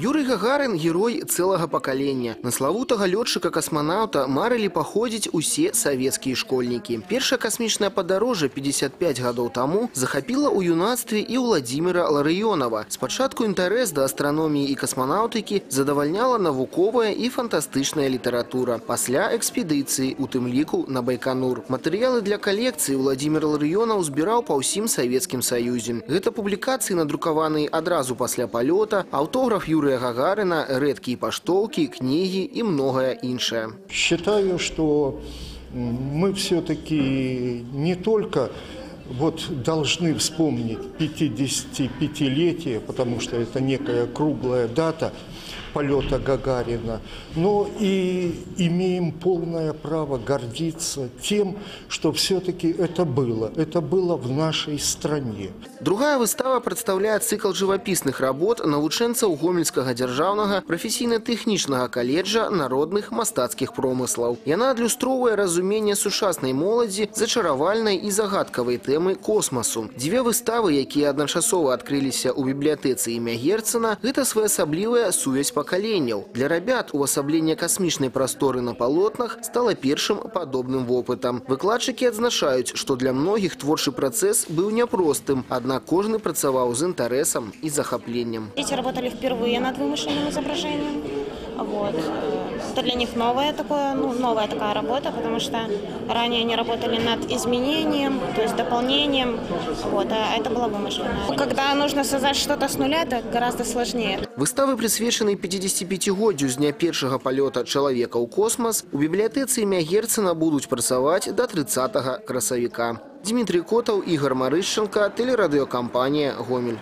Юрий Гагарин – герой целого поколения. На славутага лётчыка-касманаўта марылі паходзіць усе савецкія школьнікі. Першае касмічнае падарожжа 55 гадоў таму захапіла ў юнацтве і Владзіміра Ларыёнава. Спачатку інтарэс да астраноміі і касманаўтыкі задавальняла навуковая і фантастычная літаратура. Пасля экспедыцыі, у тым ліку на Байканур. Матэрыялы для калекцыі Владзімір Ларыёнаў збіраў па ўсім Савецкім Саюзе. Гэта публікацыі, надрукаваныя адразу пасля палёта, аўтограф Юрия Гагарина, редкие поштовки, книги и многое иншее. Считаю, что мы все-таки не только вот должны вспомнить 55-летие, потому что это некая круглая дата полета Гагарина, но и имеем полное право гордиться тем, что все-таки это было. Это было в нашей стране. Другая выстава представляет цикл живописных работ навучэнцаў гомельскага дзяржаўнага прафесійна-тэхнічнага каледжа народных мастацкіх промыслаў. Яна адлюстроўвае разуменне сучаснай моладзі зачаравальнай і загадкавай тэмы космасу. Дзве выставы, якія адначасова адкрыліся ў бібліятэцы імя Герцена, гэта своеасаблівая сувязь пакаленняў. Для рабят увасаблення касмічнай прасторы на палотнах стала першым падобным вопытам. Выкладчыкі адзначаюць, што для многіх творчы працэс быў няпростым, аднак кожны працаваў з інтарэсам і захапленнем. Дети работали впервые над вымышленным изображением. Вот. Это для них новая, такое, ну, новая такая работа, потому что ранее они работали над изменением, то есть дополнением, вот, а это было вымышленное. Когда нужно создать что-то с нуля, это гораздо сложнее. Выставы, прысвечаныя 55годдзю з дня першага палёта чалавека ў космас, у бібліятэцы імя Герцена будуць працаваць да 30 красавіка. Дмітрий Котаў, Ігор Марышченко, тэлерадыёкампанія «Гомель».